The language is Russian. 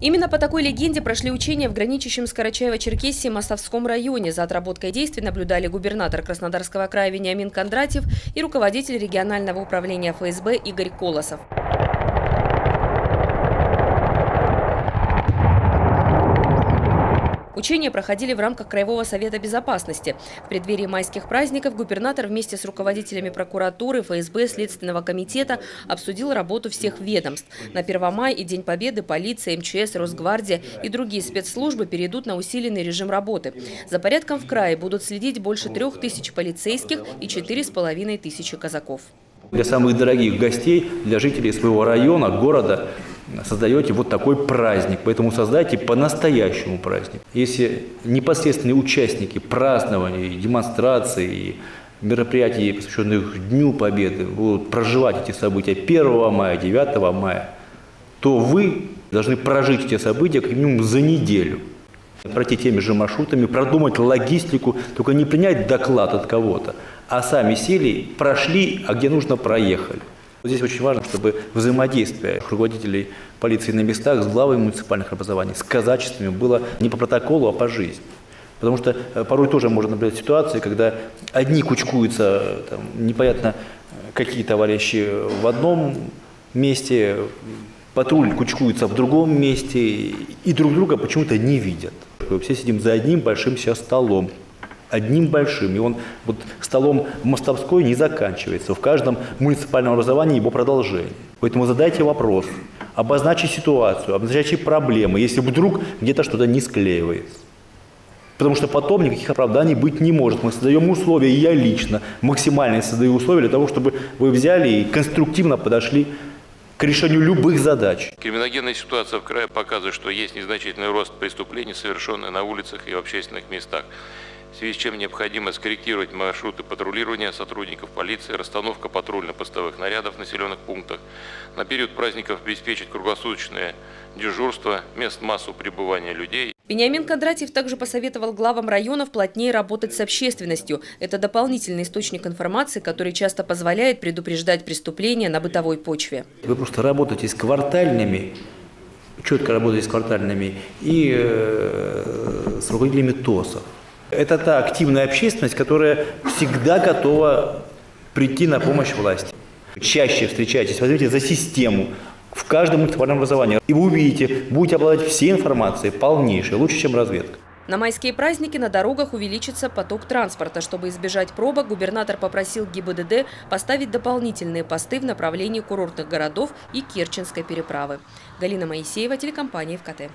Именно по такой легенде прошли учения в граничащем с Карачаево-Черкесии Мостовском районе. За отработкой действий наблюдали губернатор Краснодарского края Вениамин Кондратьев и руководитель регионального управления ФСБ Игорь Колосов. Учения проходили в рамках Краевого совета безопасности. В преддверии майских праздников губернатор вместе с руководителями прокуратуры, ФСБ, Следственного комитета обсудил работу всех ведомств. На 1 мая и День Победы полиция, МЧС, Росгвардия и другие спецслужбы перейдут на усиленный режим работы. За порядком в крае будут следить больше трех тысяч полицейских и четыре с половиной тысячи казаков. Для самых дорогих гостей, для жителей своего района, города создаете вот такой праздник. Поэтому создайте по-настоящему праздник. Если непосредственные участники празднований, демонстраций, мероприятий, посвященных Дню Победы, будут проживать эти события 1 мая, 9 мая, то вы должны прожить эти события как минимум за неделю. Пройти теми же маршрутами, продумать логистику, только не принять доклад от кого-то, а сами сели, прошли, а где нужно проехали. Здесь очень важно, чтобы взаимодействие руководителей полиции на местах с главами муниципальных образований, с казачествами было не по протоколу, а по жизни. Потому что э, порой тоже можно наблюдать ситуации, когда одни кучкуются, там, непонятно какие товарищи в одном месте, патруль кучкуется в другом месте и друг друга почему-то не видят. Все сидим за одним большим сейчас столом одним большим. И он вот столом Мостовской не заканчивается. В каждом муниципальном образовании его продолжение. Поэтому задайте вопрос, обозначьте ситуацию, обозначьте проблемы, если вдруг где-то что-то не склеивается. Потому что потом никаких оправданий быть не может. Мы создаем условия, и я лично максимально создаю условия для того, чтобы вы взяли и конструктивно подошли к решению любых задач. Криминогенная ситуация в крае показывает, что есть незначительный рост преступлений, совершенных на улицах и в общественных местах в связи с чем необходимо скорректировать маршруты патрулирования сотрудников полиции, расстановка патрульно-постовых нарядов в населенных пунктах, на период праздников обеспечить круглосуточное дежурство, мест массу пребывания людей. Вениамин Кондратьев также посоветовал главам районов плотнее работать с общественностью. Это дополнительный источник информации, который часто позволяет предупреждать преступления на бытовой почве. Вы просто работаете с квартальными четко работаете с квартальными и э, с руководителями ТОСов. Это та активная общественность, которая всегда готова прийти на помощь власти. Чаще встречайтесь, возьмите за систему в каждом муниципальном образовании. И вы увидите, будете обладать всей информацией, полнейшей, лучше, чем разведка. На майские праздники на дорогах увеличится поток транспорта. Чтобы избежать пробок, губернатор попросил ГИБДД поставить дополнительные посты в направлении курортных городов и Керченской переправы. Галина Моисеева, телекомпания ВКТ.